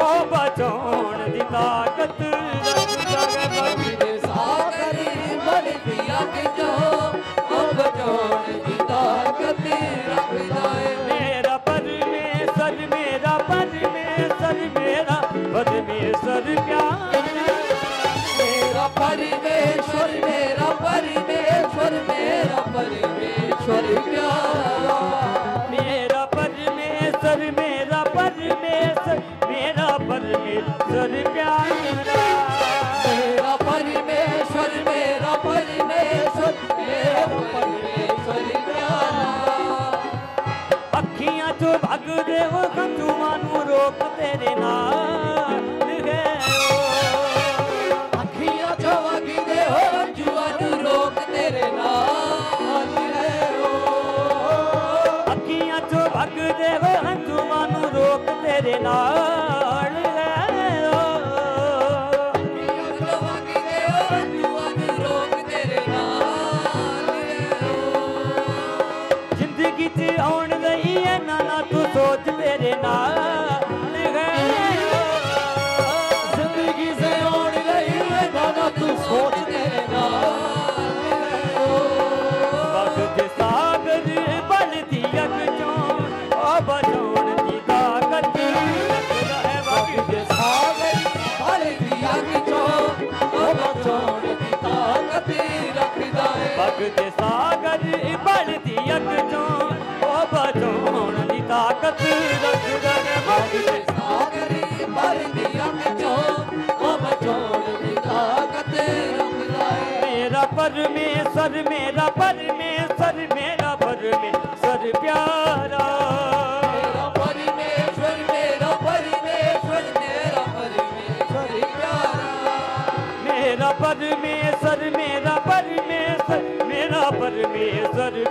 ਉਹ ਬਚਾਉਣ ਦੀ ਤਾਕਤ। ਜਗਤ ਦੇ ਸਾਗਰੀ ਮਨ ਪਿਆ ਕਿ ਜੋ ਉਹ ਬਚਾਉਣ ਦੀ ਤਾਕਤ ਰੱਖਦਾ ਏ ਮੇਰਾ ਪਰਮੇਸ਼ਰ ਮੇਰਾ ਪਰਮੇਸ਼ਰ ਮੇਰਾ ਪਰਮੇਸ਼ਰ ਪਿਆਰਾ ਮੇਰਾ ਪਰਮੇਸ਼ਰ ਮੇਰਾ ਪਰਮੇਸ਼ਰ ਮੇਰਾ ਪਰਮੇਸ਼ਰ। ਦੇ ਉਹ ਨੂੰ ਰੋਕ ਤੇਰੇ ਅੱਖੀਆਂ ਚੋਂ ਵਗਦੇ ਹੋ ਨੂੰ ਰੋਕ ਤੇਰੇ ਨਾਲ ਅੱਖੀਆਂ ਚੋਂ ਵਗਦੇ ਹੋ ਅੰਜੂਆਂ ਨੂੰ ਰੋਕ ਤੇਰੇ ਨਾਲ परमेश्वर मेरा परमेश्वर मेरा पर सर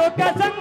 तो क्या संग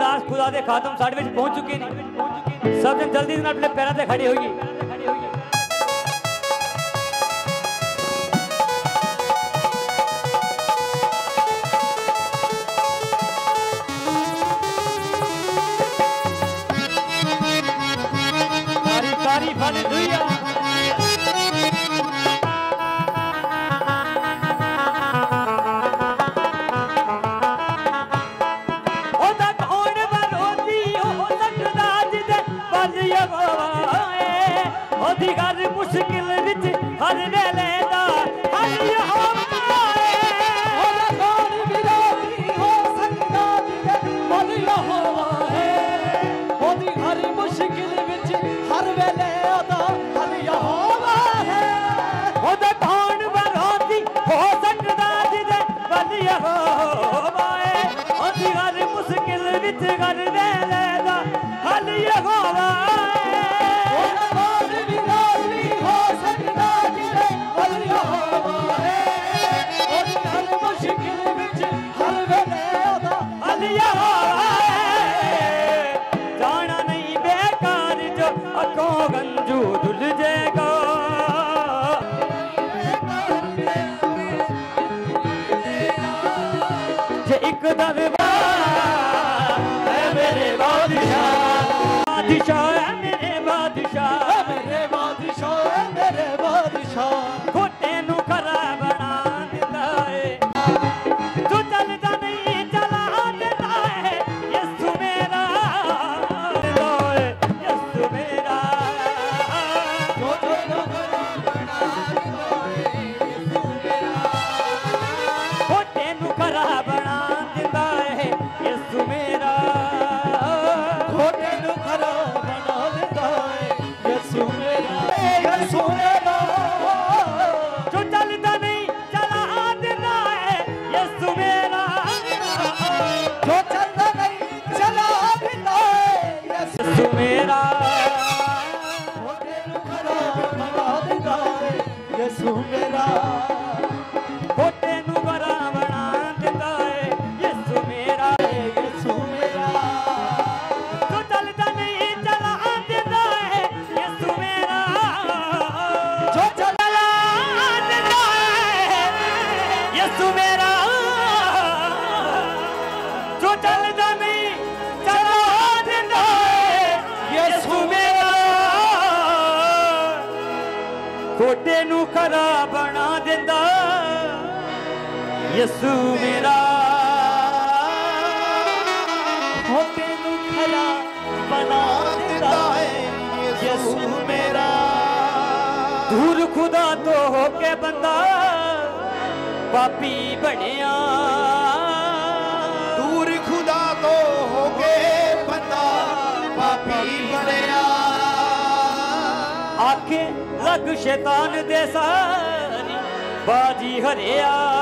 ਦਾਸ ਖੁਦਾ ਦੇ ਖਾਤਮ ਸਾਡੇ ਵਿੱਚ ਪਹੁੰਚ ਚੁੱਕੇ ਨੇ। ਸਭ ਜਲਦੀ ਨਾਲ ਆਪਣੇ ਪੈਰਾਂ ਤੇ ਖੜੇ ਹੋਈਏ আর রে ਯਸੂ ਮੇਰਾ ਹੋ ਤੈਨੂੰ ਖਰਾ ਬਣਾ ਦਿੰਦਾ ਹੈ ਯਿਸੂ ਮੇਰਾ ਦੂਰ ਖੁਦਾ ਤੋਂ ਹੋ ਕੇ ਬੰਦਾ ਪਾਪੀ ਬਣਿਆ ਦੂਰ ਖੁਦਾ ਤੋਂ ਹੋ ਕੇ ਬੰਦਾ ਪਾਪੀ ਬਣਿਆ ਆਖੇ ਲੱਗ ਸ਼ੈਤਾਨ ਦੇ ਸਾਰੀ ਬਾਜੀ ਹਰਿਆ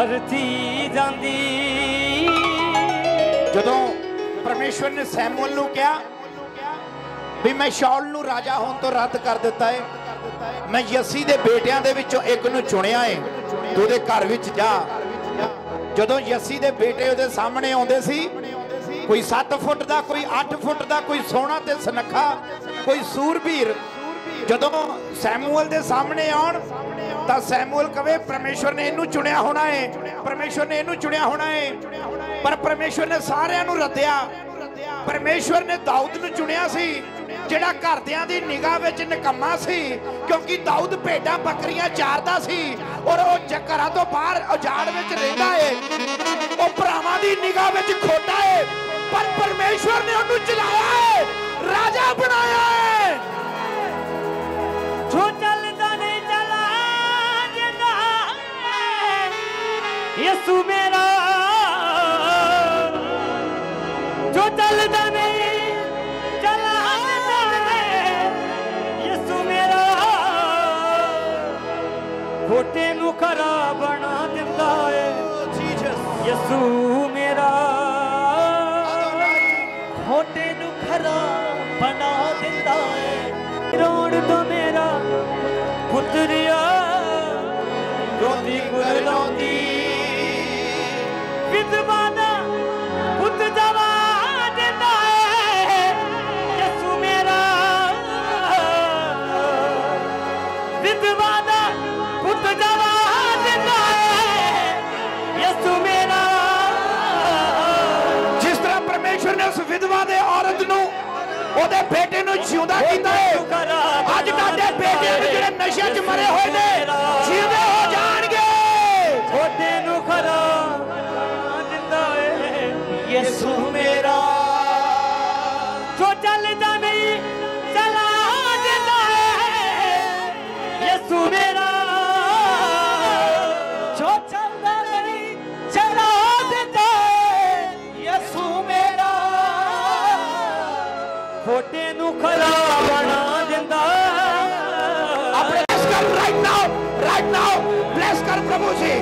ਅਰਥੀ ਜਾਂਦੀ। ਜਦੋਂ ਪਰਮੇਸ਼ਵਰ ਨੇ ਸੈਮੂਅਲ ਨੂੰ ਕਿਹਾ ਵੀ ਮੈਂ ਸ਼ਾਉਲ ਨੂੰ ਰਾਜਾ ਹੋਣ ਤੋਂ ਰੱਦ ਕਰ ਦਿੱਤਾ ਹੈ ਮੈਂ ਯਸੀ ਦੇ ਬੇਟਿਆਂ ਦੇ ਵਿੱਚੋਂ ਇੱਕ ਨੂੰ ਚੁਣਿਆ ਹੈ ਤੂੰ ਉਹਦੇ ਘਰ ਵਿੱਚ ਜਾ। ਜਦੋਂ ਯਸੀ ਦੇ ਬੇਟੇ ਉਹਦੇ ਸਾਹਮਣੇ ਆਉਂਦੇ ਸੀ, ਕੋਈ 7 ਫੁੱਟ ਦਾ, ਕੋਈ 8 ਫੁੱਟ ਦਾ, ਕੋਈ ਸੋਹਣਾ ਤੇ ਸੁਨੱਖਾ, ਕੋਈ ਸੂਰਬੀਰ, ਜਦੋਂ ਸੈਮੂਅਲ ਦੇ ਸਾਹਮਣੇ ਆਉਣ ਤਾਂ ਸੈਮੂਅਲ ਕਵੇ, ਪਰਮੇਸ਼ਵਰ ਨੇ ਇਹਨੂੰ ਚੁਣਿਆ ਹੋਣਾ ਹੈ ਪਰਮੇਸ਼ਵਰ ਨੇ ਇਹਨੂੰ ਚੁਣਿਆ ਹੋਣਾ ਹੈ ਪਰ ਪਰਮੇਸ਼ਵਰ ਨੇ ਸਾਰਿਆਂ ਨੂੰ ਰੱਦਿਆ। ਪਰਮੇਸ਼ਵਰ ਨੇ ਦਾਊਦ ਨੂੰ ਚੁਣਿਆ ਸੀ, ਜਿਹੜਾ ਘਰਦਿਆਂ ਦੀ ਨਿਗਾਹ ਵਿੱਚ ਨਿਕੰਮਾ ਸੀ, ਕਿਉਂਕਿ ਦਾਊਦ ਭੇਡਾਂ, ਬੱਕਰੀਆਂ ਚਾਰਦਾ ਸੀ ਔਰ ਉਹ ਜ- ਘਰਾਂ ਤੋਂ ਬਾਹਰ ਉਜਾੜ ਵਿੱਚ ਰਹਿੰਦਾ ਏ। ਉਹ ਭਰਾਵਾਂ ਦੀ ਨਿਗਾਹ ਵਿੱਚ ਖੋਟਾ ਏ। ਪਰ ਪਰਮੇਸ਼ਵਰ ਨੇ ਉਹਨੂੰ ਚਲਾਇਆ ਏ। ਰਾਜਾ ਬਣਾਇਆ ਏ। ਜੋ ਯਸੂ ਮੇਰਾ। ਜੋ ਚੱਲਦਾ ਨਹੀਂ ਚਲਾ ਦਿੰਦਾ ਯਸੂ ਮੇਰਾ। ਹੋਟੇ ਨੂੰ ਖਰਾ ਬਣਾ ਦਿੰਦਾ ਏ। ਯਸੂ ਮੇਰਾ। ਹੋਟੇ ਨੂੰ ਖਰਾ ਬਣਾ ਦਿੰਦਾ ਹੈ ਰੋਣ ਤੋਂ ਮੇਰਾ ਪੁੱਤਰਿਆ। ਰੋਂਦੀ ਗੁਰਲਾਉਂਦੀ ਦੇ ਔਰਤ ਨੂੰ ਉਹਦੇ ਬੇਟੇ ਨੂੰ ਜਿਉਂਦਾ ਕੀਤਾ ਹੈ। ਅੱਜ ਤੁਹਾਡੇ ਬੇਟੇ ਜਿਹੜੇ ਨਸ਼ਿਆਂ 'ਚ ਮਰੇ ਹੋਏ ਨੇ ਜਿਉਂਦੇ ਹੋ ਜਾਣਗੇ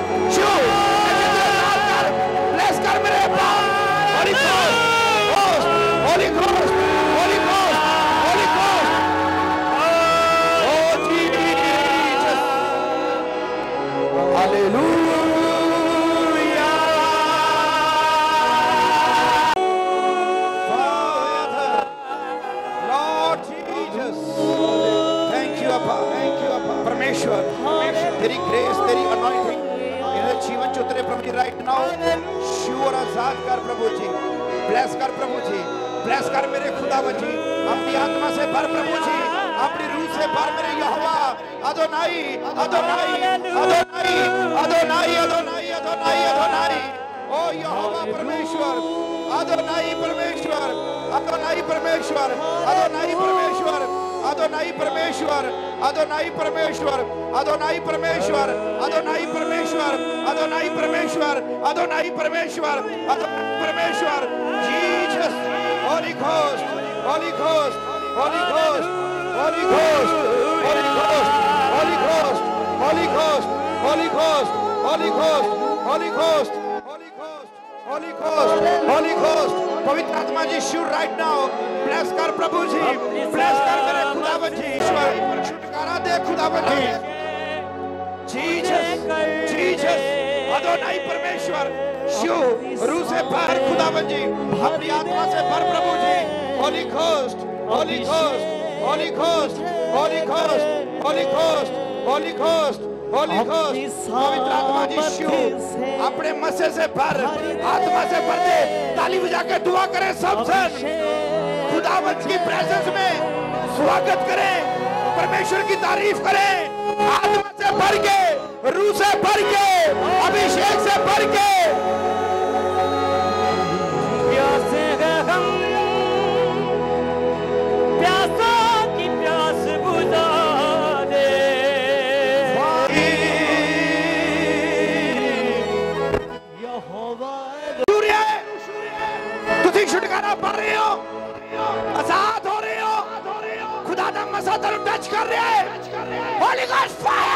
ਪ੍ਰਭੂ बची अपनी आत्मा से भर प्रभु जी अपनी रूह से भर मेरे यहोवा अदोनाई अदोनाई अदोनाई अदोनाई अदोनाई अदोनाई अदोनाई ओ यहोवा परमेश्वर अदोनाई परमेश्वर अदोनाई परमेश्वर अदोनाई परमेश्वर अदोनाई परमेश्वर अदोनाई परमेश्वर अदोनाई परमेश्वर अदोनाई परमेश्वर अदोनाई परमेश्वर अदोनाई परमेश्वर अदोनाई परमेश्वर Jesus Holy Ghost Holy Ghost, Holy Ghost, Holy Ghost, Holy Ghost, Holy Ghost, Holy Ghost, Holy Ghost, Holy Ghost, Holy Ghost, Holy Ghost, Holy Ghost, Holy Ghost, पवित्र आत्मा जी shoot right now bless कर प्रभु जी bless कर मेरे खुदावन जी ईश्वर छुटकारा दे खुदावन जी जीसस जीसस अदोनाई परमेश्वर शू रू से भर खुदावन जी अपनी आत्मा से भर प्रभु जी holy ghost holy ghost holy ghost holy ghost holy ghost holy ghost holy ghost पवित्र आत्मा शिव अपने मसे से भर आत्मा से भर दे। ताली बजा के दुआ करें सब सन खुदावंत की प्रेजेंस में स्वागत करें। परमेश्वर की तारीफ़ करें। आत्मा से भर के रूह से भर के अभिषेक से भर के चारों तरफ़ टच कर रहे हैं। होली गॉड फायर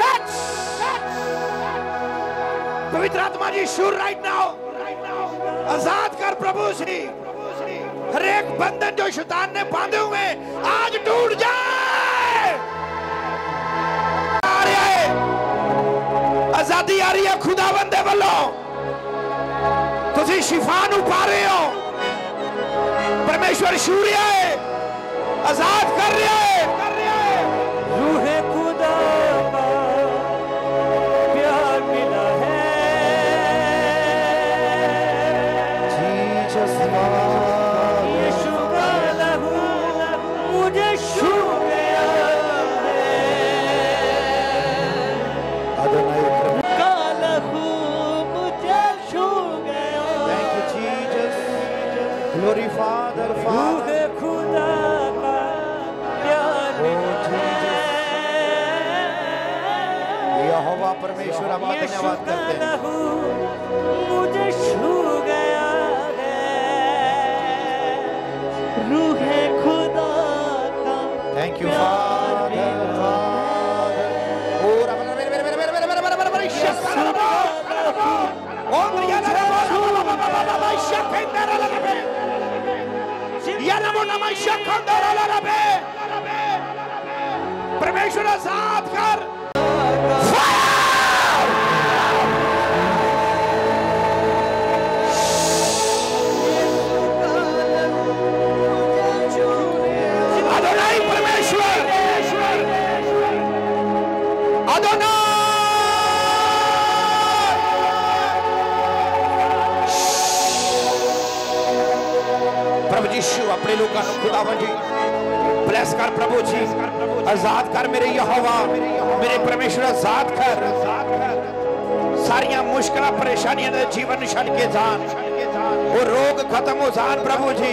टच पवित्र आत्मा जी शूर राइट नाउ आज़ाद कर प्रभु हर एक बंधन जो शैतान ने बांधे हुए, आज टूट जाए। आ रही है। आज़ादी आ रही है खुदा खुदाबंदे वालों तुम शिफा पा रहे हो। परमेश्वर छू रहा है आजाद कर रहा है कर रहा है धन्यवाद का करते हैं लहू मुझे छू गया है रूह खुदा का थैंक यू फादर और अपना मेरे मेरे मेरे मेरे मेरे मेरे मेरे मेरे शक्कर ओ मरिया ना ना शक्कर ना ना या नमो नमः शक्कर ना ना ना परमेश्वर आजाद कर कर खुदावन जी। ब्लेस कर प्रभु जी। आज़ाद कर मेरे यहोवा। मेरे परमेश्वर आज़ाद कर। सारिया मुश्किल परेशानियाँ जीवन छड़ के जान। वो रोग खत्म हो जान प्रभु जी।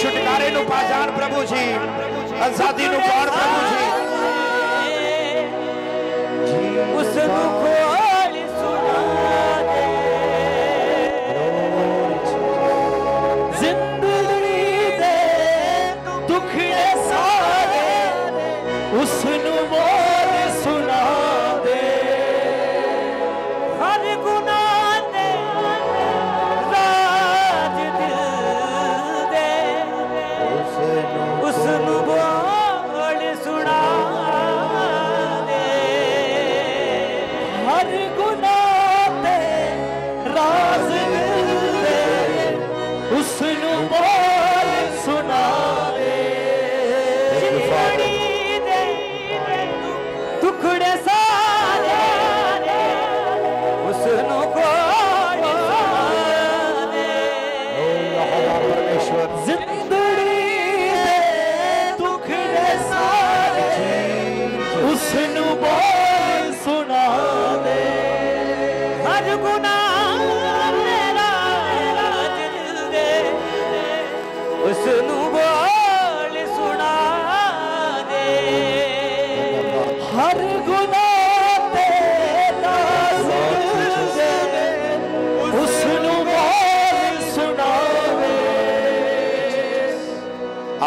छुटकारे नु पा जान प्रभु जी। आज़ादी नु पार प्रभु जी।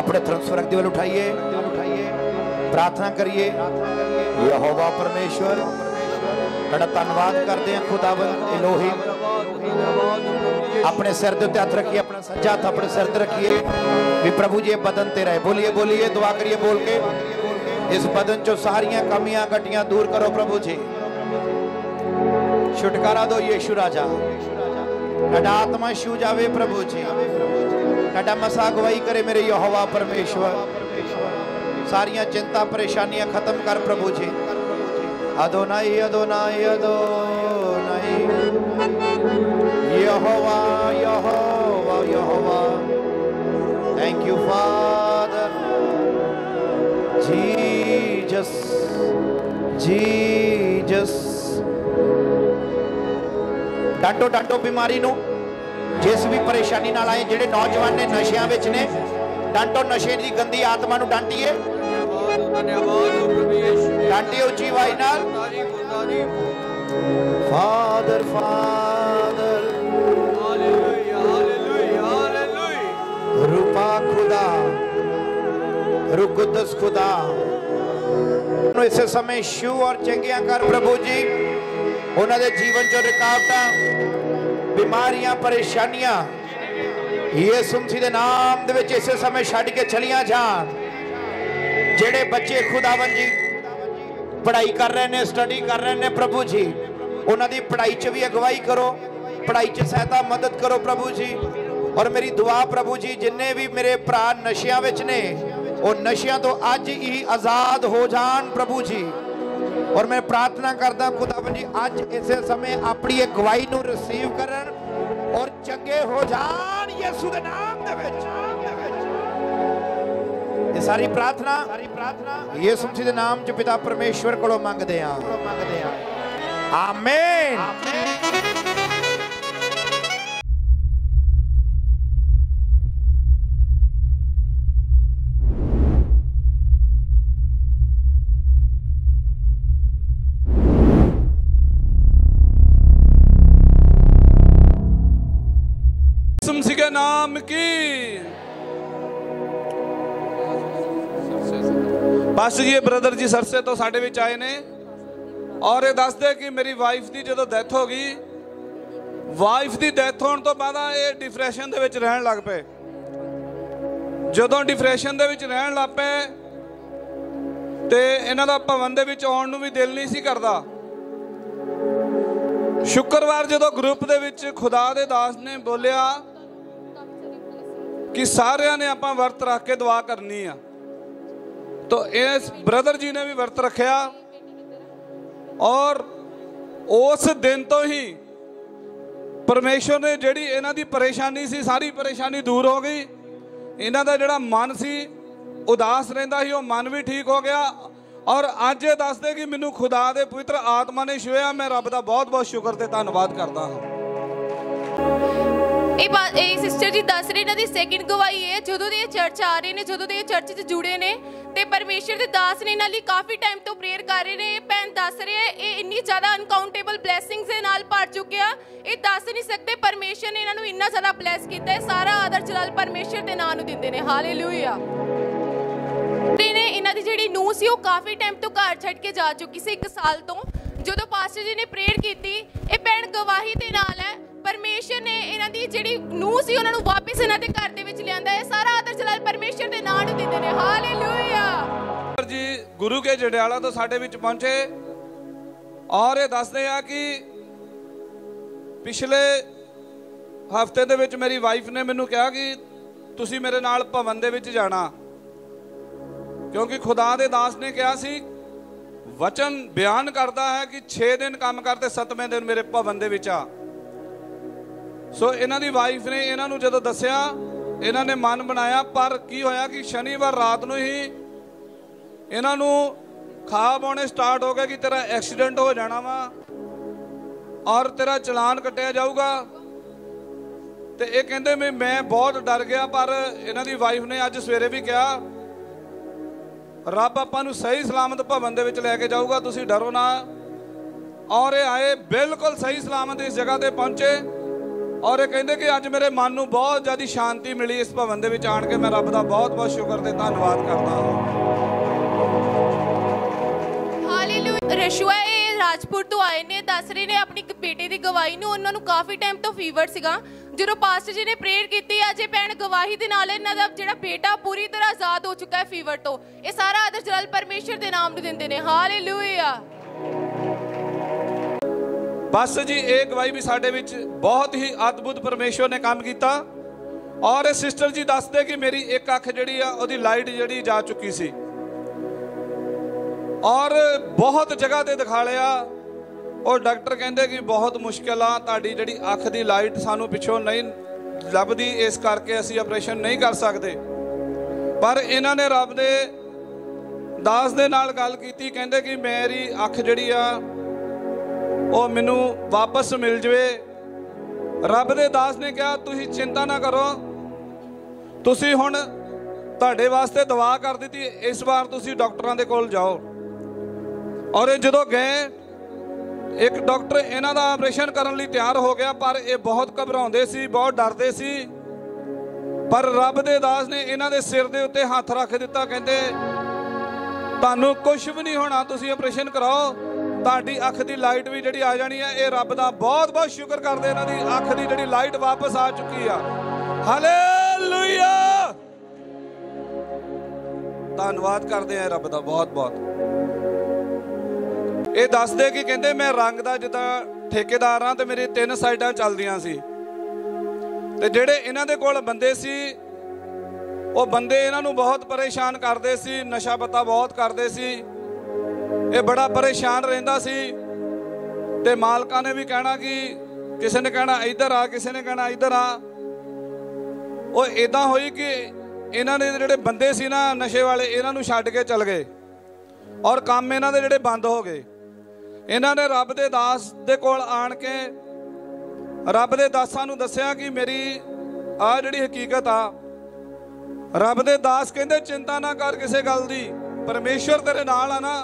ਆਪਣੇ ਤਰਫ ਸਵਰਗ ਦੇ ਵੱਲ ਉਠਾਈਏ ਪ੍ਰਾਰਥਨਾ ਕਰੀਏ ਯਹੋਵਾ ਪਰਮੇਸ਼ਵਰ ਤੁਹਾਡਾ ਧੰਨਵਾਦ ਕਰਦੇ ਹਾਂ ਖੁਦਾਵੰਦ ਇਲੋਹੀ ਆਪਣੇ ਸਿਰ ਦੇ ਉੱਤੇ ਹੱਥ ਰੱਖੀਏ ਆਪਣਾ ਸੱਜਾ ਹੱਥ ਆਪਣੇ ਸਿਰ ਤੇ ਰੱਖੀਏ ਵੀ ਪ੍ਰਭੂ ਜੀ ਇਹ ਬਦਨ ਤੇ ਰਹੇ ਬੋਲੀਏ ਬੋਲੀਏ ਦੁਆ ਕਰੀਏ ਬੋਲ ਕੇ ਇਸ ਬਦਨ ਚੋਂ ਸਾਰੀਆਂ ਕਮੀਆਂ ਘਟੀਆਂ ਦੂਰ ਕਰੋ ਪ੍ਰਭੂ ਜੀ ਛੁਟਕਾਰਾ ਦਿਓ ਯੀਸ਼ੂ ਰਾਜਾ ਤੁਹਾਡਾ ਸਾਡਾ ਮਸਾ ਅਗਵਾਈ ਕਰੇ ਮੇਰੇ ਯਹੋਵਾ ਪਰਮੇਸ਼ਵਰ। ਸਾਰੀਆਂ ਚਿੰਤਾ ਪਰੇਸ਼ਾਨੀਆਂ ਖਤਮ ਕਰ ਪ੍ਰਭੂ ਜੀ। Adonai Adonai Adonai. Jehovah Jehovah Jehovah. Thank you father Jesus Jesus ਡਾਂਟੋ ਡਾਂਟੋ ਬਿਮਾਰੀ ਨੂੰ। ਜਿਸ ਵੀ ਪਰੇਸ਼ਾਨੀ ਨਾਲ ਆਏ, ਜਿਹੜੇ ਨੌਜਵਾਨ ਨੇ ਨਸ਼ਿਆਂ ਵਿੱਚ ਨੇ ਡਾਂਟੋ ਨਸ਼ੇ ਦੀ ਗੰਦੀ ਆਤਮਾ ਨੂੰ ਡਾਂਟੀਏ। ਡਾਂਟੀਏ ਉੱਚੀ ਆਵਾਜ਼ ਨਾਲ। Father father. ਰੂਪਾ ਖੁਦਾ, ਰੁਕੁਦਸ ਖੁਦਾ। ਨੂੰ ਇਸੇ ਸਮੇਂ ਸ਼ੂ ਔਰ ਚੰਗੀਆਂ ਕਰ ਪ੍ਰਭੂ ਜੀ। ਉਹਨਾਂ ਦੇ ਜੀਵਨ ਚੋਂ ਰੁਕਾਵਟਾਂ ਬਿਮਾਰੀਆਂ ਪਰੇਸ਼ਾਨੀਆਂ। ਯਿਸੂ ਮਸੀਹ ਦੇ ਨਾਮ ਦੇ ਵਿੱਚ ਇਸੇ ਸਮੇਂ ਛੱਡ ਕੇ ਚਲੀਆਂ ਜਾਣ। ਜਿਹੜੇ ਬੱਚੇ ਖੁਦਾਵੰ ਜੀ ਪੜ੍ਹਾਈ ਕਰ ਰਹੇ ਨੇ ਸਟੱਡੀ ਕਰ ਰਹੇ ਨੇ ਪ੍ਰਭੂ ਜੀ, ਉਹਨਾਂ ਦੀ ਪੜ੍ਹਾਈ 'ਚ ਵੀ ਅਗਵਾਈ ਕਰੋ, ਪੜ੍ਹਾਈ 'ਚ ਸਹਾਇਤਾ, ਮਦਦ ਕਰੋ ਪ੍ਰਭੂ ਜੀ। ਔਰ ਮੇਰੀ ਦੁਆ ਪ੍ਰਭੂ ਜੀ, ਜਿੰਨੇ ਵੀ ਮੇਰੇ ਭਰਾ ਨਸ਼ਿਆਂ ਵਿੱਚ ਨੇ, ਉਹ ਨਸ਼ਿਆਂ ਤੋਂ ਅੱਜ ਹੀ ਆਜ਼ਾਦ ਹੋ ਜਾਣ ਪ੍ਰਭੂ ਜੀ। ਔਰ ਮੈਂ ਪ੍ਰਾਰਥਨਾ ਕਰਦਾ ਖੁਦਾਵੰ ਜੀ, ਅੱਜ ਇਸੇ ਸਮੇਂ ਆਪਣੀ ਅਗਵਾਈ ਨੂੰ ਰਿਸੀਵ ਕਰਨ ਔਰ ਚੰਗੇ ਹੋ ਜਾਣ ਯਿਸੂ ਦੇ ਨਾਮ ਦੇ ਵਿੱਚ। ਇਹ ਸਾਰੀ ਪ੍ਰਾਰਥਨਾ ਸਾਰੀ ਪ੍ਰਾਰਥਨਾ ਯਿਸੂ ਮਸੀਹ ਦੇ ਨਾਮ ਚ ਪਿਤਾ ਪਰਮੇਸ਼ਵਰ ਕੋਲੋਂ ਮੰਗਦੇ ਹਾਂ। ਆਮੇਨ। ਯਿਸੂ ਇਹ ਬ੍ਰਦਰ ਜੀ ਸਰਸੇ ਤੋਂ ਸਾਡੇ ਵਿੱਚ ਆਏ ਨੇ ਔਰ ਇਹ ਦੱਸਦੇ ਕਿ ਮੇਰੀ ਵਾਈਫ ਦੀ ਜਦੋਂ ਡੈਥ ਹੋ ਗਈ ਵਾਈਫ ਦੀ ਡੈਥ ਹੋਣ ਤੋਂ ਬਾਅਦ ਇਹ ਡਿਪਰੈਸ਼ਨ ਦੇ ਵਿੱਚ ਰਹਿਣ ਲੱਗ ਪਏ। ਜਦੋਂ ਡਿਪਰੈਸ਼ਨ ਦੇ ਵਿੱਚ ਰਹਿਣ ਲੱਗ ਪਏ ਤੇ ਇਹਨਾਂ ਦਾ ਭਵਨ ਦੇ ਵਿੱਚ ਆਉਣ ਨੂੰ ਵੀ ਦਿਲ ਨਹੀਂ ਸੀ ਕਰਦਾ। ਸ਼ੁੱਕਰਵਾਰ ਜਦੋਂ ਗਰੁੱਪ ਦੇ ਵਿੱਚ ਖੁਦਾ ਦੇ ਦਾਸ ਨੇ ਬੋਲਿਆ ਕਿ ਸਾਰਿਆਂ ਨੇ ਆਪਾਂ ਵਰਤ ਰੱਖ ਕੇ ਦੁਆ ਕਰਨੀ ਆ। ਤਾਂ ਇਸ ਬ੍ਰਦਰ ਜੀ ਨੇ ਵੀ ਵਰਤ ਰੱਖਿਆ ਔਰ ਉਸ ਦਿਨ ਤੋਂ ਹੀ ਪਰਮੇਸ਼ਵਰ ਨੇ ਜਿਹੜੀ ਇਹਨਾਂ ਦੀ ਪਰੇਸ਼ਾਨੀ ਸੀ ਸਾਰੀ ਪਰੇਸ਼ਾਨੀ ਦੂਰ ਹੋ ਗਈ ਇਹਨਾਂ ਦਾ ਜਿਹੜਾ ਮਨ ਸੀ ਉਦਾਸ ਰਹਿੰਦਾ ਸੀ ਉਹ ਮਨ ਵੀ ਠੀਕ ਹੋ ਗਿਆ ਔਰ ਅੱਜ ਇਹ ਦੱਸਦੇ ਕਿ ਮੈਨੂੰ ਖੁਦਾ ਦੇ ਪਵਿੱਤਰ ਆਤਮਾ ਨੇ ਛੁਇਆ ਮੈਂ ਰੱਬ ਦਾ ਬਹੁਤ ਬਹੁਤ ਸ਼ੁਕਰ ਤੇ ਧੰਨਵਾਦ ਕਰਦਾ ਹਾਂ ਇਹ ਇਹ ਸਿਸਟਰ ਜੀ ਦੱਸ ਰਹੇ ਇਹਨਾਂ ਦੀ ਸੈਕਿੰਡ ਗਵਾਹੀ ਹੈ, ਜਦੋਂ ਦੇ ਇਹ ਚਰਚ ਆ ਰਹੇ ਨੇ, ਜਦੋਂ ਦੇ ਇਹ ਚਰਚ 'ਚ ਜੁੜੇ ਨੇ ਤੇ ਪਰਮੇਸ਼ਰ ਦੇ ਦਾਸ ਨੇ ਇਹਨਾਂ ਲਈ ਕਾਫੀ ਟਾਈਮ ਤੋਂ ਪ੍ਰੇਅਰ ਕਰ ਰਹੇ ਨੇ। ਇਹ ਭੈਣ ਦੱਸ ਰਹੇ ਹੈ, ਇਹ ਇੰਨੀ ਜ਼ਿਆਦਾ ਅਨਕਾਊਂਟੇਬਲ ਬਲੇਸਿੰਗਸ ਦੇ ਨਾਲ ਭਰ ਚੁੱਕਿਆ ਇਹ ਦੱਸ ਨਹੀਂ ਸਕਦੇ, ਪਰਮੇਸ਼ਰ ਨੇ ਇਹਨਾਂ ਨੂੰ ਇੰਨਾ ਜ਼ਿਆਦਾ ਬਲੇਸ ਕੀਤਾ ਹੈ, ਸਾਰਾ ਆਦਰ ਜਲਾਲ ਪਰਮੇਸ਼ਰ ਦੇ ਨਾਮ ਨੂੰ ਦਿੰਦੇ ਨੇ। ਹਾਲੇਲੂਇਆ ਤੇ ਨੇ ਇਹਨਾਂ ਦੀ ਜਿਹੜੀ ਨੂੰਹ ਸੀ, ਉਹ ਕਾਫੀ ਟਾਈਮ ਤੋਂ ਘਰ ਛੱਡ ਕੇ ਜਾ ਚੁੱਕੀ ਸੀ 1 ਸਾਲ ਤੋਂ। ਜਦੋਂ ਪਾਸਟਰ ਜੀ ਨੇ ਪ੍ਰੇਅਰ ਕੀਤੀ, ਇਹ ਭੈਣ ਗਵਾਹੀ ਦੇ ਨਾਲ ਹੈ ਪਰਮੇਸ਼ਰ ਨੇ ਇਹਨਾਂ ਦੀ ਜਿਹੜੀ ਨੂੰਹ ਸੀ, ਉਹਨਾਂ ਨੂੰ ਵਾਪਸ ਇਹਨਾਂ ਦੇ ਘਰ ਦੇ ਵਿੱਚ ਲਿਆਂਦਾ ਹੈ। ਸਾਰਾ ਆਦਰ ਜਲਾਲ ਪਰਮੇਸ਼ਰ ਦੇ ਨਾਮ ਨੂੰ ਦਿੰਦੇ ਨੇ। ਹਾਲੇਲੂਇਆ ਜੀ, ਗੁਰੂ ਕੇ ਜੜਿਆਲਾ ਤੋਂ ਸਾਡੇ ਵਿੱਚ ਪਹੁੰਚੇ। ਔਰ ਇਹ ਦੱਸਦੇ ਆ ਕਿ ਪਿਛਲੇ ਹਫ਼ਤੇ ਦੇ ਵਿੱਚ ਮੇਰੀ ਵਾਈਫ ਨੇ ਮੈਨੂੰ ਕਿਹਾ ਕਿ ਤੁਸੀਂ ਮੇਰੇ ਨਾਲ ਭਵਨ ਦੇ ਵਿੱਚ ਜਾਣਾ। ਕਿਉਂਕਿ ਖੁਦਾ ਦੇ ਦਾਸ ਨੇ ਕਿਹਾ ਸੀ, ਵਚਨ ਬਿਆਨ ਕਰਦਾ ਹੈ ਕਿ 6 ਦਿਨ ਕੰਮ ਕਰਦੇ 7ਵੇਂ ਦਿਨ ਮੇਰੇ ਭਵਨ ਦੇ ਵਿੱਚ ਆ। ਸੋ ਇਹਨਾਂ ਦੀ ਵਾਈਫ ਨੇ ਇਹਨਾਂ ਨੂੰ ਜਦੋਂ ਦੱਸਿਆ, ਇਹਨਾਂ ਨੇ ਮਨ ਬਣਾਇਆ, ਪਰ ਕੀ ਹੋਇਆ ਕਿ ਸ਼ਨੀਵਾਰ ਰਾਤ ਨੂੰ ਹੀ ਇਹਨਾਂ ਨੂੰ ਖਾਬ ਆਉਣੇ ਸਟਾਰਟ ਹੋ ਗਏ ਕਿ ਤੇਰਾ ਐਕਸੀਡੈਂਟ ਹੋ ਜਾਣਾ ਵਾ ਔਰ ਤੇਰਾ ਚਲਾਨ ਕੱਟਿਆ ਜਾਊਗਾ। ਤੇ ਇਹ ਕਹਿੰਦੇ ਵੀ ਮੈਂ ਬਹੁਤ ਡਰ ਗਿਆ, ਪਰ ਇਹਨਾਂ ਦੀ ਵਾਈਫ ਨੇ ਅੱਜ ਸਵੇਰੇ ਵੀ ਕਿਹਾ, ਰੱਬ ਆਪਾਂ ਨੂੰ ਸਹੀ ਸਲਾਮਤ ਭਵਨ ਦੇ ਵਿੱਚ ਲੈ ਕੇ ਜਾਊਗਾ, ਤੁਸੀਂ ਡਰੋ ਨਾ। ਔਰ ਇਹ ਆਏ ਬਿਲਕੁਲ ਸਹੀ ਸਲਾਮਤ ਇਸ ਜਗ੍ਹਾ ਤੇ ਪਹੁੰਚੇ। ਔਰ ਇਹ ਕਹਿੰਦੇ ਕਿ ਅੱਜ ਮੇਰੇ ਮਨ ਨੂੰ ਬਹੁਤ ਜ਼ਿਆਦਾ ਸ਼ਾਂਤੀ ਮਿਲੀ ਇਸ ਭਵਨ ਦੇ ਵਿੱਚ ਆਣ ਕੇ ਮੈਂ ਰੱਬ ਦਾ ਬਹੁਤ ਬਹੁਤ ਸ਼ੁਕਰ ਤੇ ਧੰਨਵਾਦ ਕਰਦਾ ਹਾਂ। ਹਾਲੇਲੂਇਆ ਰਸ਼ੂਆ, ਇਹ ਰਾਜਪੁਰ ਤੋਂ ਆਏ ਨੇ, ਦੱਸ ਰਹੇ ਨੇ ਆਪਣੀ ਇੱਕ ਬੇਟੇ ਦੀ ਗਵਾਹੀ ਨੂੰ, ਉਹਨਾਂ ਨੂੰ ਕਾਫੀ ਟਾਈਮ ਤੋਂ ਫੀਵਰ ਸੀਗਾ। ਜਦੋਂ ਪਾਸਟਰ ਜੀ ਨੇ ਪ੍ਰੇਅਰ ਕੀਤੀ, ਅੱਜ ਇਹ ਭੈਣ ਗਵਾਹੀ ਦੇ ਨਾਲ ਇਹਨਾਂ ਦਾ ਜਿਹੜਾ ਬੇਟਾ ਪੂਰੀ ਤਰ੍ਹਾਂ ਆਜ਼ਾਦ ਹੋ ਚੁੱਕਾ ਹੈ ਫੀਵਰ ਤੋਂ। ਇਹ ਸਾਰਾ ਆਦਰ ਜਲਾਲ ਪਰਮੇਸ਼ਰ ਦੇ ਨਾਮ ਨੂੰ ਦਿੰਦੇ ਨੇ। ਹਾਲੇਲੂਇਆ ਬਸ ਜੀ, ਇਹ ਗਵਾਹੀ ਵੀ ਸਾਡੇ ਵਿੱਚ ਬਹੁਤ ਹੀ ਅਦਭੁਤ ਪਰਮੇਸ਼ਵਰ ਨੇ ਕੰਮ ਕੀਤਾ। ਔਰ ਇਹ ਸਿਸਟਰ ਜੀ ਦੱਸਦੇ ਕਿ ਮੇਰੀ ਇੱਕ ਅੱਖ ਜਿਹੜੀ ਆ, ਉਹਦੀ ਲਾਈਟ ਜਿਹੜੀ ਜਾ ਚੁੱਕੀ ਸੀ। ਔਰ ਬਹੁਤ ਜਗ੍ਹਾ ਤੇ ਦਿਖਾ ਲਿਆ। ਔਰ ਡਾਕਟਰ ਕਹਿੰਦੇ ਕਿ ਬਹੁਤ ਮੁਸ਼ਕਿਲ ਆ, ਤੁਹਾਡੀ ਜਿਹੜੀ ਅੱਖ ਦੀ ਲਾਈਟ ਸਾਨੂੰ ਪਿੱਛੋਂ ਨਹੀਂ ਲੱਭਦੀ, ਇਸ ਕਰਕੇ ਅਸੀਂ ਆਪਰੇਸ਼ਨ ਨਹੀਂ ਕਰ ਸਕਦੇ। ਪਰ ਇਹਨਾਂ ਨੇ ਰੱਬ ਦੇ ਦਾਸ ਦੇ ਨਾਲ ਗੱਲ ਕੀਤੀ, ਕਹਿੰਦੇ ਕਿ ਮੇਰੀ ਅੱਖ ਜਿਹੜੀ ਆ ਉਹ ਮੈਨੂੰ ਵਾਪਸ ਮਿਲ ਜਵੇ। ਰੱਬ ਦੇ ਦਾਸ ਨੇ ਕਿਹਾ, ਤੁਸੀਂ ਚਿੰਤਾ ਨਾ ਕਰੋ। ਤੁਸੀਂ ਹੁਣ ਤੁਹਾਡੇ ਵਾਸਤੇ ਦੁਆ ਕਰ ਦਿੱਤੀ। ਇਸ ਵਾਰ ਤੁਸੀਂ ਡਾਕਟਰਾਂ ਦੇ ਕੋਲ ਜਾਓ। ਔਰ ਇਹ ਜਦੋਂ ਗਏ, ਇੱਕ ਡਾਕਟਰ ਇਹਨਾਂ ਦਾ ਆਪਰੇਸ਼ਨ ਕਰਨ ਲਈ ਤਿਆਰ ਹੋ ਗਿਆ, ਪਰ ਇਹ ਬਹੁਤ ਘਬਰਾਉਂਦੇ ਸੀ, ਬਹੁਤ ਡਰਦੇ ਸੀ। ਪਰ ਰੱਬ ਦੇ ਦਾਸ ਨੇ ਇਹਨਾਂ ਦੇ ਸਿਰ ਦੇ ਉੱਤੇ ਹੱਥ ਰੱਖ ਦਿੱਤਾ, ਕਹਿੰਦੇ, ਤੁਹਾਨੂੰ ਕੁਝ ਵੀ ਨਹੀਂ ਹੋਣਾ, ਤੁਸੀਂ ਆਪਰੇਸ਼ਨ ਕਰਾਓ। ਤੁਹਾਡੀ ਅੱਖ ਦੀ ਲਾਈਟ ਵੀ ਜਿਹੜੀ ਆ ਜਾਣੀ ਹੈ, ਇਹ ਰੱਬ ਦਾ ਬਹੁਤ ਬਹੁਤ ਸ਼ੁਕਰ ਕਰਦੇ ਇਹਨਾਂ ਦੀ ਅੱਖ ਦੀ ਜਿਹੜੀ ਲਾਈਟ ਵਾਪਸ ਆ ਚੁੱਕੀ ਆ। ਹਾਲੇਲੂਇਆ! ਧੰਨਵਾਦ ਕਰਦੇ ਆ ਰੱਬ ਦਾ ਬਹੁਤ ਬਹੁਤ। ਇਹ ਦੱਸਦੇ ਕਿ ਕਹਿੰਦੇ ਮੈਂ ਰੰਗ ਦਾ ਜਿੱਦਾਂ ਠੇਕੇਦਾਰ ਹਾਂ ਤੇ ਮੇਰੇ ਤਿੰਨ ਸਾਈਡਾਂ ਚੱਲਦੀਆਂ ਸੀ। ਤੇ ਜਿਹੜੇ ਇਹਨਾਂ ਦੇ ਕੋਲ ਬੰਦੇ ਸੀ, ਉਹ ਬੰਦੇ ਇਹਨਾਂ ਨੂੰ ਬਹੁਤ ਪਰੇਸ਼ਾਨ ਕਰਦੇ ਸੀ, ਨਸ਼ਾ ਪਤਾ ਬਹੁਤ ਕਰਦੇ ਸੀ। ਇਹ ਬੜਾ ਪਰੇਸ਼ਾਨ ਰਹਿੰਦਾ ਸੀ ਤੇ ਮਾਲਕਾਂ ਨੇ ਵੀ ਕਹਿਣਾ ਕਿ ਕਿਸੇ ਨੇ ਕਹਿਣਾ ਇੱਧਰ ਆ, ਕਿਸੇ ਨੇ ਕਹਿਣਾ ਇੱਧਰ ਆ। ਉਹ ਇਦਾਂ ਹੋਈ ਕਿ ਇਹਨਾਂ ਨੇ ਜਿਹੜੇ ਬੰਦੇ ਸੀ ਨਾ ਨਸ਼ੇ ਵਾਲੇ, ਇਹਨਾਂ ਨੂੰ ਛੱਡ ਕੇ ਚਲ ਗਏ ਔਰ ਕੰਮ ਇਹਨਾਂ ਦੇ ਜਿਹੜੇ ਬੰਦ ਹੋ ਗਏ। ਇਹਨਾਂ ਨੇ ਰੱਬ ਦੇ ਦਾਸ ਦੇ ਕੋਲ ਆਣ ਕੇ ਰੱਬ ਦੇ ਦਾਸਾਂ ਨੂੰ ਦੱਸਿਆ ਕਿ ਮੇਰੀ ਆ ਜਿਹੜੀ ਹਕੀਕਤ ਆ, ਰੱਬ ਦੇ ਦਾਸ ਕਹਿੰਦੇ, ਚਿੰਤਾ ਨਾ ਕਰ ਕਿਸੇ ਗੱਲ ਦੀ ਪਰਮੇਸ਼ਰ ਤੇਰੇ ਨਾਲ ਆ ਨਾ।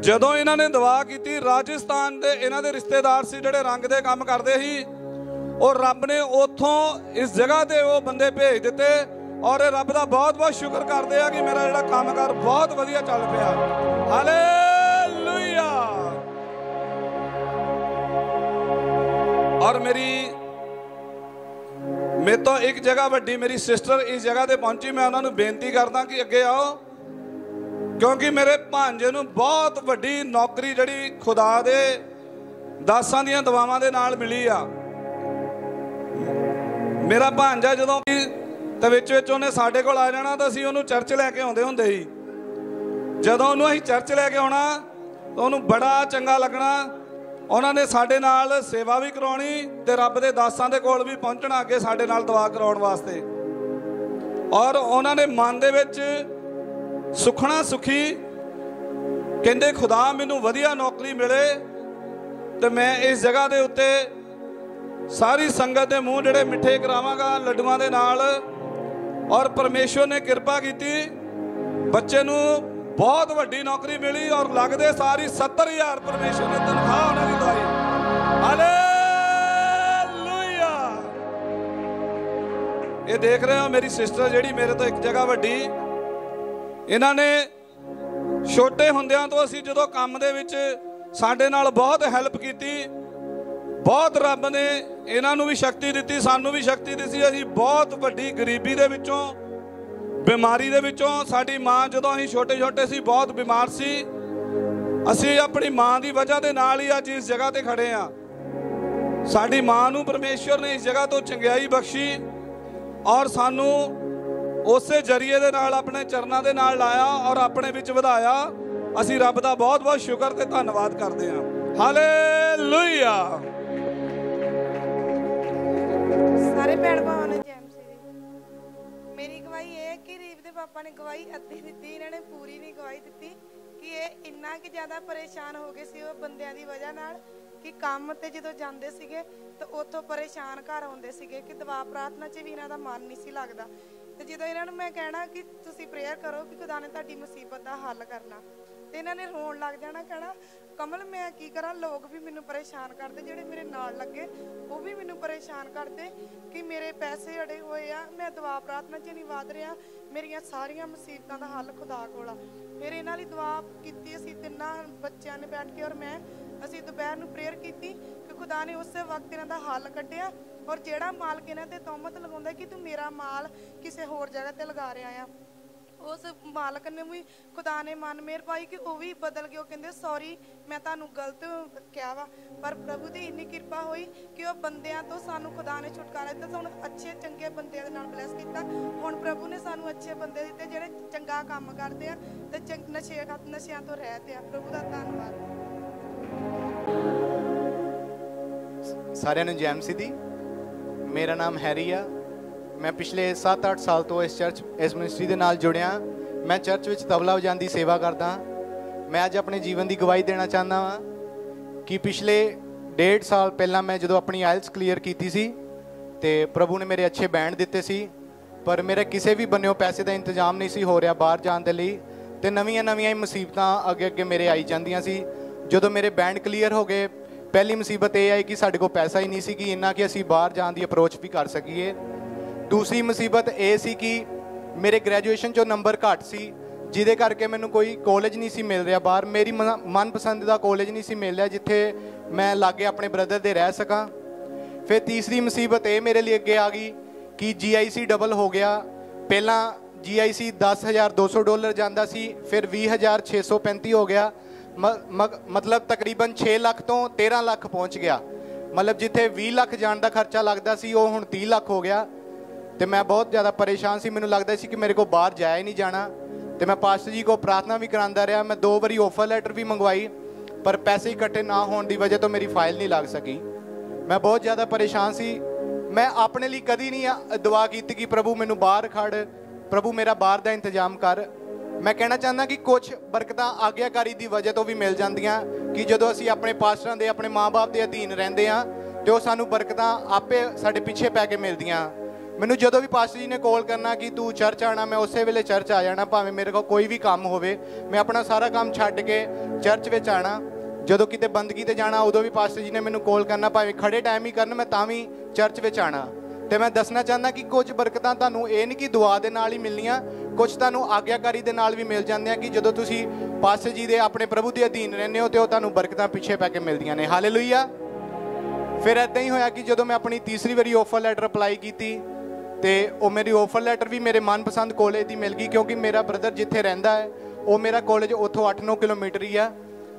ਜਦੋਂ ਇਹਨਾਂ ਨੇ ਦੁਆ ਕੀਤੀ, ਰਾਜਸਥਾਨ ਦੇ ਇਹਨਾਂ ਦੇ ਰਿਸ਼ਤੇਦਾਰ ਸੀ ਜਿਹੜੇ ਰੰਗ ਦੇ ਕੰਮ ਕਰਦੇ ਸੀ, ਉਹ ਰੱਬ ਨੇ ਉਥੋਂ ਇਸ ਜਗ੍ਹਾ ਤੇ ਉਹ ਬੰਦੇ ਭੇਜ ਦਿੱਤੇ ਔਰ ਇਹ ਰੱਬ ਦਾ ਬਹੁਤ ਬਹੁਤ ਸ਼ੁਕਰ ਕਰਦੇ ਆ ਕਿ ਮੇਰਾ ਜਿਹੜਾ ਕੰਮਕਾਰ ਬਹੁਤ ਵਧੀਆ ਚੱਲ ਪਿਆ। ਹਾਲੇਲੂਇਆ ਔਰ ਮੇਰੀ, ਮੇਰੇ ਤੋਂ ਇੱਕ ਜਗ੍ਹਾ ਵੱਡੀ ਮੇਰੀ ਸਿਸਟਰ ਇਸ ਜਗ੍ਹਾ ਤੇ ਪਹੁੰਚੀ, ਮੈਂ ਉਹਨਾਂ ਨੂੰ ਬੇਨਤੀ ਕਰਦਾ ਕਿ ਅੱਗੇ ਆਓ। ਕਿਉਂਕਿ ਮੇਰੇ ਭਾਂਜੇ ਨੂੰ ਬਹੁਤ ਵੱਡੀ ਨੌਕਰੀ ਜਿਹੜੀ ਖੁਦਾ ਦੇ ਦਾਸਾਂ ਦੀਆਂ ਦੁਆਵਾਂ ਦੇ ਨਾਲ ਮਿਲੀ ਆ। ਮੇਰਾ ਭਾਂਜਾ ਜਦੋਂ ਵੀ ਤੇ ਵਿੱਚ ਵਿੱਚ ਉਹਨੇ ਸਾਡੇ ਕੋਲ ਆ ਜਾਣਾ ਤਾਂ ਅਸੀਂ ਉਹਨੂੰ ਚਰਚ ਲੈ ਕੇ ਆਉਂਦੇ ਹੁੰਦੇ ਸੀ। ਜਦੋਂ ਉਹਨੂੰ ਅਸੀਂ ਚਰਚ ਲੈ ਕੇ ਆਉਣਾ, ਤਾਂ ਉਹਨੂੰ ਬੜਾ ਚੰਗਾ ਲੱਗਣਾ। ਉਹਨਾਂ ਨੇ ਸਾਡੇ ਨਾਲ ਸੇਵਾ ਵੀ ਕਰਾਉਣੀ ਤੇ ਰੱਬ ਦੇ ਦਾਸਾਂ ਦੇ ਕੋਲ ਵੀ ਪਹੁੰਚਣਾ ਅੱਗੇ ਸਾਡੇ ਨਾਲ ਦੁਆ ਕਰਾਉਣ ਵਾਸਤੇ। ਔਰ ਉਹਨਾਂ ਨੇ ਮਨ ਦੇ ਵਿੱਚ ਸੁਖਣਾ ਸੁਖੀ ਕਹਿੰਦੇ, ਖੁਦਾ ਮੈਨੂੰ ਵਧੀਆ ਨੌਕਰੀ ਮਿਲੇ ਤੇ ਮੈਂ ਇਸ ਜਗ੍ਹਾ ਦੇ ਉੱਤੇ ਸਾਰੀ ਸੰਗਤ ਦੇ ਮੂੰਹ ਜਿਹੜੇ ਮਿੱਠੇ ਕਰਾਵਾਂਗਾ, ਲੱਡੂਆਂ ਦੇ ਨਾਲ। ਔਰ ਪਰਮੇਸ਼ਵਰ ਨੇ ਕਿਰਪਾ ਕੀਤੀ, ਬੱਚੇ ਨੂੰ ਬਹੁਤ ਵੱਡੀ ਨੌਕਰੀ ਮਿਲੀ ਔਰ ਲੱਗਦੇ ਸਾਰੀ 70000 ਪਰਮੇਸ਼ਵਰ ਨੇ ਤਨਖਾਹ ਉਹਨਾਂ ਦੀ ਦਵਾਈ। ਹਾਲੇਲੂਇਆ ਇਹ ਦੇਖ ਰਹੇ ਹੋ ਮੇਰੀ ਸਿਸਟਰ ਜਿਹੜੀ ਮੇਰੇ ਤੋਂ ਇੱਕ ਜਗ੍ਹਾ ਵੱਡੀ ਇਹਨਾਂ ਨੇ ਛੋਟੇ ਹੁੰਦਿਆਂ ਤੋਂ ਅਸੀਂ ਜਦੋਂ ਕੰਮ ਦੇ ਵਿੱਚ ਸਾਡੇ ਨਾਲ ਬਹੁਤ ਹੈਲਪ ਕੀਤੀ, ਬਹੁਤ ਰੱਬ ਨੇ ਇਹਨਾਂ ਨੂੰ ਵੀ ਸ਼ਕਤੀ ਦਿੱਤੀ, ਸਾਨੂੰ ਵੀ ਸ਼ਕਤੀ ਦਿੱਤੀ। ਅਸੀਂ ਬਹੁਤ ਵੱਡੀ ਗਰੀਬੀ ਦੇ ਵਿੱਚੋਂ, ਬਿਮਾਰੀ ਦੇ ਵਿੱਚੋਂ ਸਾਡੀ ਮਾਂ ਜਦੋਂ ਅਸੀਂ ਛੋਟੇ ਛੋਟੇ ਸੀ, ਬਹੁਤ ਬਿਮਾਰ ਸੀ। ਅਸੀਂ ਆਪਣੀ ਮਾਂ ਦੀ ਵਜ੍ਹਾ ਦੇ ਨਾਲ ਹੀ ਅੱਜ ਇਸ ਜਗ੍ਹਾ ਤੇ ਖੜੇ ਆ ਸਾਡੀ ਮਾਂ ਨੂੰ ਪਰਮੇਸ਼ਵਰ ਨੇ ਇਸ ਜਗ੍ਹਾ ਤੋਂ ਚੰਗਿਆਈ ਬਖਸ਼ੀ ਔਰ ਸਾਨੂੰ ਉਸੇ ਜਰੀਏ ਦੇ ਨਾਲ, ਆਪਣੇ ਚਰਨਾਂ ਦੇ ਨਾਲ ਲਾਇਆ ਔਰ ਆਪਣੇ ਵਿੱਚ ਵਧਾਇਆ। ਅਸੀਂ ਰੱਬ ਦਾ ਬਹੁਤ ਬਹੁਤ ਸ਼ੁਕਰ ਤੇ ਧੰਨਵਾਦ ਕਰਦੇ ਹਾਂ। ਹਾਲੇਲੂਇਆ! ਸਾਰੇ ਭੈਣ ਭਾਵਾਂ ਨੂੰ ਜੈਮਸੀ ਦੀ ਮੇਰੀ ਗਵਾਹੀ ਇਹ ਹੈ ਕਿ ਰੀਪ ਦੇ ਪਾਪਾ ਨੇ ਗਵਾਹੀ ਅੱਧੀ ਦਿੱਤੀ, ਇਹਨਾਂ ਨੇ ਪੂਰੀ ਨਹੀਂ ਗਵਾਹੀ ਦਿੱਤੀ ਕਿ ਇਹ ਇੰਨਾ ਕਿ ਜ਼ਿਆਦਾ ਪਰੇਸ਼ਾਨ ਹੋ ਗਏ ਸੀ ਉਹ ਬੰਦਿਆਂ ਦੀ ਵਜ੍ਹਾ ਨਾਲ ਕਿ ਕੰਮ ਤੇ ਜਦੋਂ ਜਾਂਦੇ ਸੀਗੇ ਤਾਂ ਉੱਥੋਂ ਪਰੇਸ਼ਾਨ ਘਰ ਆਉਂਦੇ ਸੀਗੇ ਕਿ ਦੁਆ ਪ੍ਰਾਰਥਨਾ 'ਚ ਵੀ ਇਹਨਾਂ ਦਾ ਮਨ ਨਹੀਂ ਸੀ ਲੱਗਦਾ। ਤੇ ਜਦੋਂ ਇਹਨਾਂ ਨੂੰ ਮੈਂ ਕਹਿਣਾ ਕਿ ਤੁਸੀਂ ਪ੍ਰੇਅਰ ਕਰੋ ਕਿ ਖੁਦਾ ਨੇ ਤੁਹਾਡੀ ਮੁਸੀਬਤ ਦਾ ਹੱਲ ਕਰਨਾ। ਤੇ ਇਹਨਾਂ ਨੇ ਰੋਣ ਲੱਗ ਜਾਣਾ, ਕਹਿਣਾ, ਕਮਲ, ਮੈਂ ਕੀ ਕਰਾਂ? ਲੋਕ ਵੀ ਮੈਨੂੰ ਪਰੇਸ਼ਾਨ ਕਰਦੇ, ਜਿਹੜੇ ਮੇਰੇ ਨਾਲ ਲੱਗੇ, ਉਹ ਵੀ ਮੈਨੂੰ ਪਰੇਸ਼ਾਨ ਕਰਦੇ ਕਿ ਮੇਰੇ ਪੈਸੇ ਅੜੇ ਹੋਏ ਆ, ਮੈਂ ਦੁਆ ਪ੍ਰਾਰਥਨਾ 'ਚ ਨਹੀਂ ਵਧ ਰਿਹਾ, ਮੇਰੀਆਂ ਸਾਰੀਆਂ ਮੁਸੀਬਤਾਂ ਦਾ ਹੱਲ ਖੁਦਾ ਕੋਲ ਆ। ਫਿਰ ਇਹਨਾਂ ਲਈ ਦੁਆ ਕੀਤੀ, ਅਸੀਂ ਤਿੰਨਾਂ ਬੱਚਿਆਂ ਨੇ ਬੈਠ ਕੇ ਔਰ ਮੈਂ, ਅਸੀਂ ਦੁਪਹਿਰ ਨੂੰ ਪ੍ਰੇਅਰ ਕੀਤੀ ਖੁਦਾ ਨੇ ਉਸੇ ਵਕਤ ਇਹਨਾਂ ਦਾ ਹੱਲ ਕੱਢਿਆ ਔਰ ਜਿਹੜਾ ਮਾਲਕ ਇਹਨਾਂ ਤੇ ਤੋਮਤ ਲਗਾਉਂਦਾ ਕਿ ਤੂੰ ਮੇਰਾ ਮਾਲ ਕਿਸੇ ਹੋਰ ਜਗ੍ਹਾ ਤੇ ਲਗਾ ਰਿਹਾ ਆ, ਉਸ ਮਾਲਕ ਨੇ ਵੀ ਖੁਦਾ ਨੇ ਮਨ ਮੇਰ ਪਾਈ ਕਿ ਉਹ ਵੀ ਬਦਲ ਕੇ ਉਹ ਕਹਿੰਦੇ ਸੌਰੀ ਮੈਂ ਤੁਹਾਨੂੰ ਗਲਤ ਕਿਹਾ ਵਾ, ਪਰ ਪ੍ਰਭੂ ਦੀ ਇੰਨੀ ਕਿਰਪਾ ਹੋਈ ਕਿ ਉਹ ਬੰਦਿਆਂ ਤੋਂ ਸਾਨੂੰ ਖੁਦਾ ਨੇ ਛੁਟਕਾਰਾ ਦਿੱਤਾ, ਸਾਨੂੰ ਅੱਛੇ ਚੰਗੇ ਬੰਦਿਆਂ ਦੇ ਨਾਲ ਬਲੈਸ ਕੀਤਾ। ਹੁਣ ਪ੍ਰਭੂ ਨੇ ਸਾਨੂੰ ਅੱਛੇ ਬੰਦੇ ਦਿੱਤੇ ਜਿਹੜੇ ਚੰਗਾ ਕੰਮ ਕਰਦੇ ਆ ਤੇ ਚੰਗ- ਨਸ਼ੇ ਨਸ਼ਿਆਂ ਤੋਂ ਰਹਿਤ ਆ। ਪ੍ਰਭੂ ਦਾ ਧੰਨਵਾਦ। ਸਾਰਿਆਂ ਨੂੰ ਜੈਮ ਸਿੱਧੀ ਮੇਰਾ ਨਾਮ ਹੈਰੀ ਆ। ਮੈਂ ਪਿਛਲੇ 7-8 ਸਾਲ ਤੋਂ ਇਸ ਚਰਚ, ਇਸ ਮਿਨਿਸਟਰੀ ਦੇ ਨਾਲ ਜੁੜਿਆ। ਮੈਂ ਚਰਚ ਵਿੱਚ ਤਬਲਾ ਵਜਾਉਣ ਦੀ ਸੇਵਾ ਕਰਦਾ ਮੈਂ ਅੱਜ ਆਪਣੇ ਜੀਵਨ ਦੀ ਗਵਾਹੀ ਦੇਣਾ ਚਾਹੁੰਦਾ ਹਾਂ ਕਿ ਪਿਛਲੇ ਡੇਢ ਸਾਲ ਪਹਿਲਾਂ ਮੈਂ ਜਦੋਂ ਆਪਣੀ ਆਇਲਸ ਕਲੀਅਰ ਕੀਤੀ ਸੀ ਤੇ ਪ੍ਰਭੂ ਨੇ ਮੇਰੇ ਅੱਛੇ ਬੈਂਡ ਦਿੱਤੇ ਸੀ, ਪਰ ਮੇਰੇ ਕਿਸੇ ਵੀ ਬੰਨਿਓ ਪੈਸੇ ਦਾ ਇੰਤਜ਼ਾਮ ਨਹੀਂ ਸੀ ਹੋ ਰਿਹਾ ਬਾਹਰ ਜਾਣ ਦੇ ਲਈ ਤੇ ਨਵੀਆਂ ਨਵੀਆਂ ਹੀ ਮੁਸੀਬਤਾਂ ਅੱਗੇ ਅੱਗੇ ਮੇਰੇ ਆਈ ਜਾਂਦੀਆਂ ਸੀ। ਜਦੋਂ ਮੇਰੇ ਬੈਂਡ ਕਲੀਅਰ ਹੋ ਗਏ ਪਹਿਲੀ ਮੁਸੀਬਤ ਇਹ ਆਈ ਕਿ ਸਾਡੇ ਕੋਲ ਪੈਸਾ ਹੀ ਨਹੀਂ ਸੀ ਕਿ ਇੰਨਾ ਕਿ ਅਸੀਂ ਬਾਹਰ ਜਾਣ ਦੀ ਅਪਰੋਚ ਵੀ ਕਰ ਸਕੀਏ। ਦੂਸਰੀ ਮੁਸੀਬਤ ਇਹ ਸੀ ਕਿ ਮੇਰੇ ਗ੍ਰੈਜੂਏਸ਼ਨ ਚੋਂ ਨੰਬਰ ਘੱਟ ਸੀ, ਜਿਹਦੇ ਕਰਕੇ ਮੈਨੂੰ ਕੋਈ ਕਾਲਜ ਨਹੀਂ ਸੀ ਮਿਲ ਰਿਹਾ ਬਾਹਰ। ਮੇਰੀ ਮਨ- ਮਨਪਸੰਦ ਦਾ ਕਾਲਜ ਨਹੀਂ ਸੀ ਮਿਲ ਰਿਹਾ ਜਿੱਥੇ ਮੈਂ ਲਾਗੇ ਆਪਣੇ ਬ੍ਰਦਰ ਦੇ ਰਹਿ ਸਕਾਂ। ਫਿਰ ਤੀਸਰੀ ਮੁਸੀਬਤ ਇਹ ਮੇਰੇ ਲਈ ਅੱਗੇ ਆ ਗਈ ਕਿ GIC ਡਬਲ ਹੋ ਗਿਆ। ਪਹਿਲਾਂ GIC 10200 ਡਾਲਰ ਜਾਂਦਾ ਸੀ, ਫਿਰ 20635 ਹੋ ਗਿਆ। ਮਤਲਬ ਤਕਰੀਬਨ 6 ਲੱਖ ਤੋਂ 13 ਲੱਖ ਪਹੁੰਚ ਗਿਆ। ਮਤਲਬ ਜਿੱਥੇ 20 ਲੱਖ ਜਾਣ ਦਾ ਖਰਚਾ ਲੱਗਦਾ ਸੀ, ਉਹ ਹੁਣ 30 ਲੱਖ ਹੋ ਗਿਆ। ਤੇ ਮੈਂ ਬਹੁਤ ਜ਼ਿਆਦਾ ਪਰੇਸ਼ਾਨ ਸੀ। ਮੈਨੂੰ ਲੱਗਦਾ ਸੀ ਕਿ ਮੇਰੇ ਕੋਲ ਬਾਹਰ ਜਾਇਆ ਹੀ ਨਹੀਂ ਜਾਣਾ। ਤੇ ਮੈਂ ਪਾਸਟਰ ਜੀ ਕੋ ਪ੍ਰਾਰਥਨਾ ਵੀ ਕਰਾਂਦਾ ਰਿਹਾ। ਮੈਂ ਦੋ ਵਾਰੀ ਆਫਰ ਲੈਟਰ ਵੀ ਮੰਗਵਾਈ, ਪਰ ਪੈਸੇ ਇਕੱਠੇ ਨਾ ਹੋਣ ਦੀ ਵਜ੍ਹਾ ਤੋਂ ਮੇਰੀ ਫਾਈਲ ਨਹੀਂ ਲੱਗ ਸਕੀ। ਮੈਂ ਬਹੁਤ ਜ਼ਿਆਦਾ ਪਰੇਸ਼ਾਨ ਸੀ। ਮੈਂ ਆਪਣੇ ਲਈ ਕਦੀ ਨਹੀਂ ਦੁਆ ਕੀਤੀ ਕਿ ਪ੍ਰਭੂ ਮੈਨੂੰ ਬਾਹਰ ਖੜ ਪ੍ਰਭੂ ਮੇਰਾ ਬਾਹਰ ਦਾ ਇੰਤਜ਼ਾਮ ਕਰ। ਮੈਂ ਕਹਿਣਾ ਚਾਹੁੰਦਾ ਕਿ ਕੁਝ ਬਰਕਤਾਂ ਆਗਿਆਕਾਰੀ ਦੀ ਵਜ੍ਹਾ ਤੋਂ ਵੀ ਮਿਲ ਜਾਂਦੀਆਂ ਕਿ ਜਦੋਂ ਅਸੀਂ ਆਪਣੇ ਪਾਸਟਰਾਂ ਦੇ, ਆਪਣੇ ਮਾਪੇ ਦੇ ਅਧੀਨ ਰਹਿੰਦੇ ਆ ਤੇ ਉਹ ਸਾਨੂੰ ਬਰਕਤਾਂ ਆਪੇ ਸਾਡੇ ਪਿੱਛੇ ਪੈ ਕੇ ਮਿਲਦੀਆਂ। ਮੈਨੂੰ ਜਦੋਂ ਵੀ ਪਾਸਟਰ ਜੀ ਨੇ ਕਾਲ ਕਰਨਾ ਕਿ ਤੂੰ ਚਰਚ ਆਣਾ ਮੈਂ ਉਸੇ ਵੇਲੇ ਚਰਚ ਆ ਜਾਣਾ, ਭਾਵੇਂ ਮੇਰੇ ਕੋਲ ਕੋਈ ਵੀ ਕੰਮ ਹੋਵੇ, ਮੈਂ ਆਪਣਾ ਸਾਰਾ ਕੰਮ ਛੱਡ ਕੇ ਚਰਚ ਵਿੱਚ ਆਣਾ ਜਦੋਂ ਕਿਤੇ ਬੰਦਗੀ ਤੇ ਜਾਣਾ, ਉਦੋਂ ਵੀ ਪਾਸਟਰ ਜੀ ਨੇ ਮੈਨੂੰ ਕਾਲ ਕਰਨਾ, ਭਾਵੇਂ ਖੜੇ ਟਾਈਮ ਹੀ ਕਰਨ, ਮੈਂ ਤਾਂ ਵੀ ਚਰਚ ਵਿੱਚ ਆਣਾ ਤੇ ਮੈਂ ਦੱਸਣਾ ਚਾਹੁੰਦਾ ਕਿ ਕੁਝ ਬਰਕਤਾਂ ਤੁਹਾਨੂੰ ਇਹ ਨਹੀਂ ਕਿ ਦੁਆ ਦੇ ਨਾਲ ਹੀ ਮਿਲਣੀਆਂ, ਕੁਝ ਤੁਹਾਨੂੰ ਆਗਿਆਕਾਰੀ ਦੇ ਨਾਲ ਵੀ ਮਿਲ ਜਾਂਦੀਆਂ ਕਿ ਜਦੋਂ ਤੁਸੀਂ ਪਾਸਟਰ ਜੀ ਦੇ ਆਪਣੇ ਪ੍ਰਭੂ ਦੇ ਅਧੀਨ ਰਹਿੰਦੇ ਹੋ ਤੇ ਉਹ ਤੁਹਾਨੂੰ ਬਰਕਤਾਂ ਪਿੱਛੇ ਪੈ ਕੇ ਮਿਲਦੀਆਂ ਨੇ। ਹਾਲੇਲੂਇਆ ਫਿਰ ਇਦਾਂ ਹੀ ਹੋਇਆ ਕਿ ਜਦੋਂ ਮੈਂ ਆਪਣੀ ਤੀਸਰੀ ਵਾਰੀ ਆਫਰ ਲੈਟਰ ਅਪਲਾਈ ਕੀਤੀ ਤੇ ਉਹ ਮੇਰੀ ਆਫਰ ਲੈਟਰ ਵੀ ਮੇਰੇ ਮਨਪਸੰਦ ਕਾਲਜ ਦੀ ਮਿਲ ਗਈ ਕਿਉਂਕਿ ਮੇਰਾ ਬ੍ਰਦਰ ਜਿੱਥੇ ਰਹਿੰਦਾ ਹੈ, ਉਹ ਮੇਰਾ ਕਾਲਜ ਉੱਥੋਂ 8-9 ਕਿਲੋਮੀਟਰ ਹੀ ਆ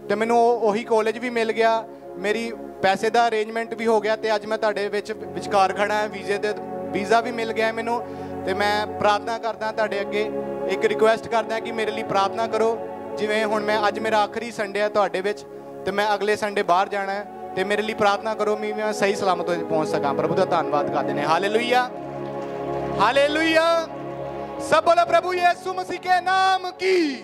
ਤੇ ਮੈਨੂੰ ਉਹ- ਉਹੀ ਕਾਲਜ ਵੀ ਮਿਲ ਗਿਆ। ਮੇਰੀ ਪੈਸੇ ਦਾ ਅਰੇਂਜਮੈਂਟ ਵੀ ਹੋ ਗਿਆ ਤੇ ਅੱਜ ਮੈਂ ਤੁਹਾਡੇ ਵਿੱਚ ਵਿਚਕਾਰ ਖੜਾ ਹਾਂ, ਵੀਜ਼ੇ ਦੇ, ਵੀਜ਼ਾ ਵੀ ਮਿਲ ਗਿਆ ਮੈਨੂੰ ਤੇ ਮੈਂ ਪ੍ਰਾਰਥਨਾ ਕਰਦਾ ਤੁਹਾਡੇ ਅੱਗੇ, ਇੱਕ ਰਿਕੁਐਸਟ ਕਰਦਾ ਕਿ ਮੇਰੇ ਲਈ ਪ੍ਰਾਰਥਨਾ ਕਰੋ, ਜਿਵੇਂ ਹੁਣ ਮੈਂ ਅੱਜ ਮੇਰਾ ਆਖਰੀ ਸੰਡੇ ਹੈ ਤੁਹਾਡੇ ਵਿੱਚ ਤੇ ਮੈਂ ਅਗਲੇ ਸੰਡੇ ਬਾਹਰ ਜਾਣਾ ਹੈ ਤੇ ਮੇਰੇ ਲਈ ਪ੍ਰਾਰਥਨਾ ਕਰੋ ਮੈਂ ਮੈਂ ਸਹੀ ਸਲਾਮਤ ਪਹੁੰਚ ਸਕਾਂ। ਪ੍ਰਭੂ ਦਾ ਧੰਨਵਾਦ ਕਰਦੇ ਨੇ। ਹਾਲੇਲੂਇਆ ਹਾਲੇਲੂਇਆ ਸਭ ਬੋਲੋ ਪ੍ਰਭੂ ਯਿਸੂ ਮਸੀਹ ਕੇ ਨਾਮ ਕੀ?